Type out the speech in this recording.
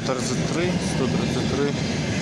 133, 133,